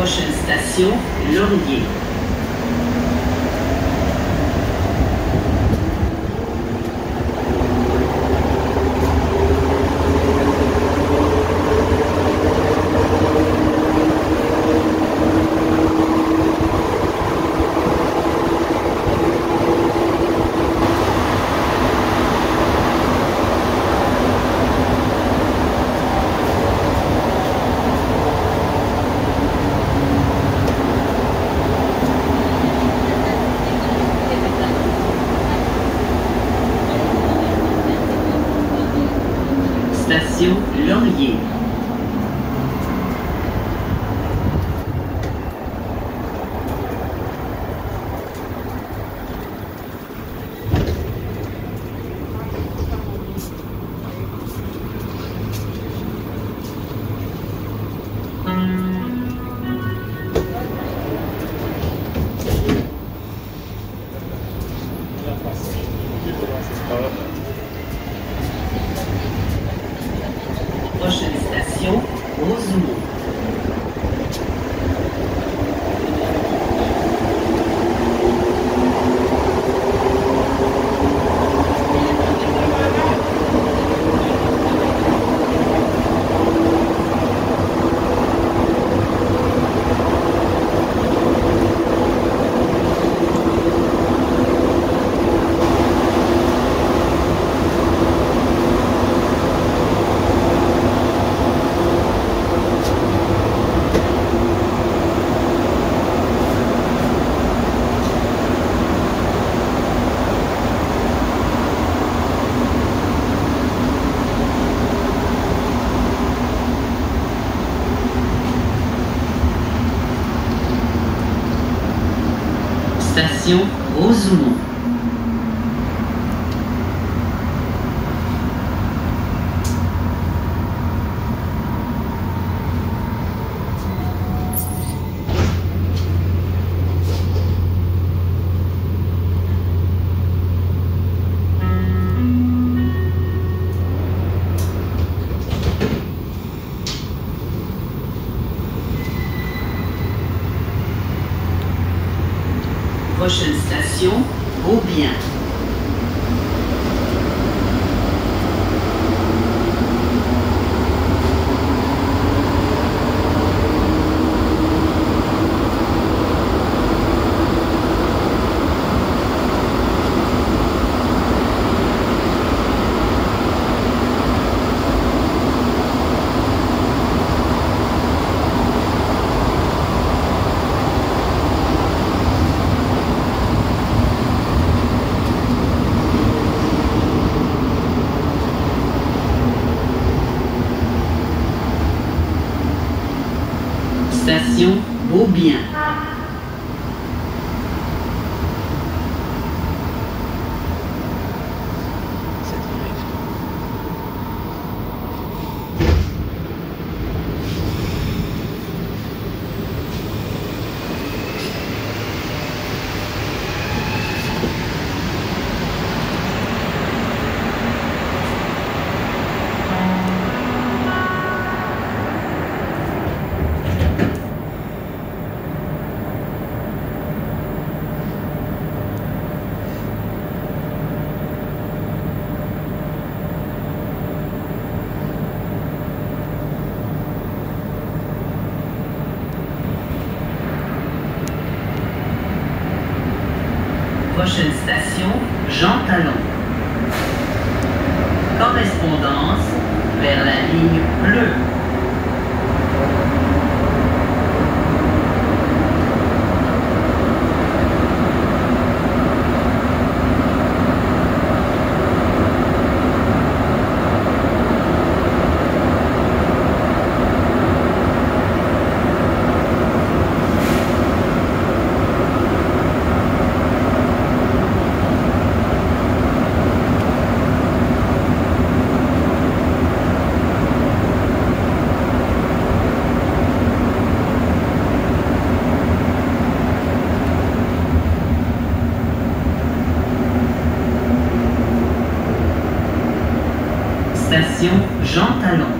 prochaine station, Laurier. Station Beaubien. Station Beaubien. Prochaine station Jean Talon. Jean Talon.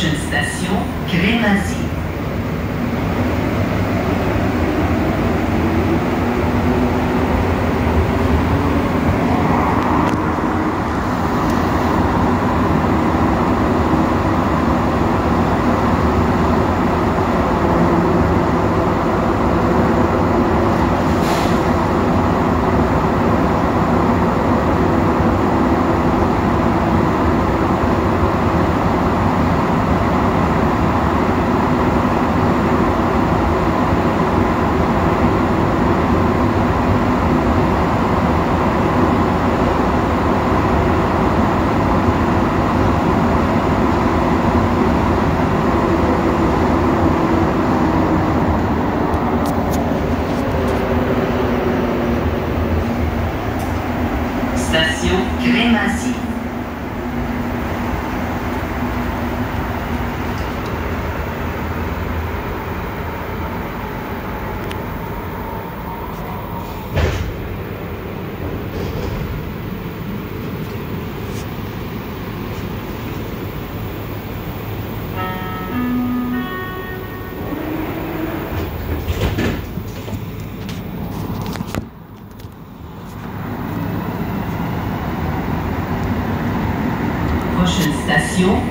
Prochaine station, Crémazie. Station Crémazie. Prochaine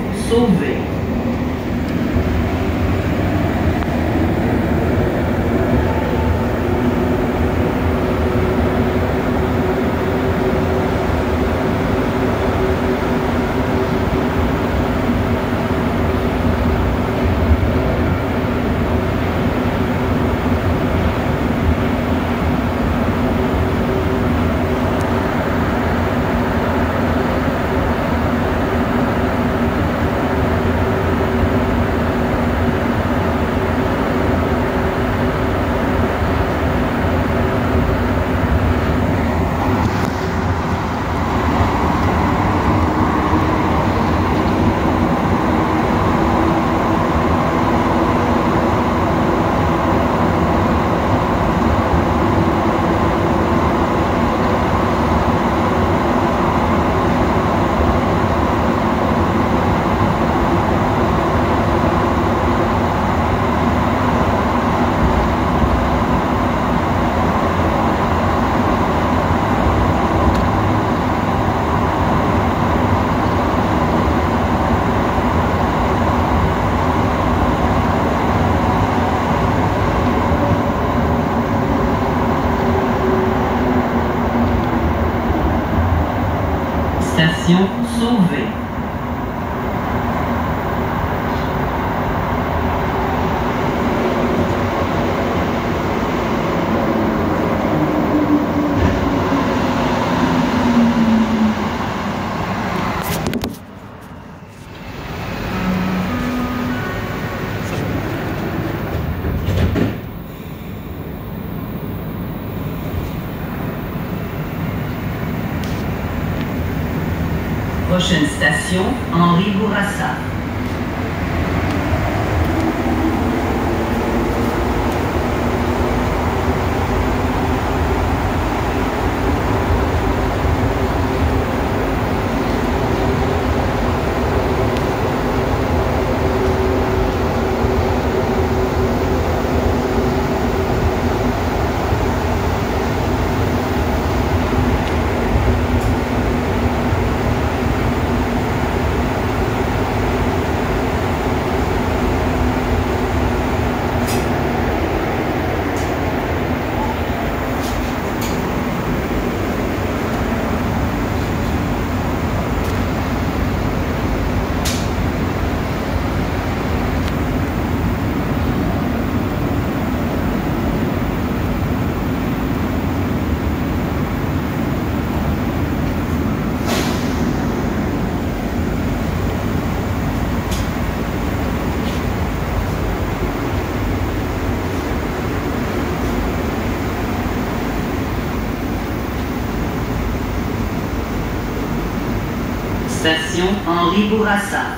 Henri Bourassa.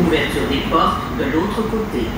Ouverture des portes de l'autre côté.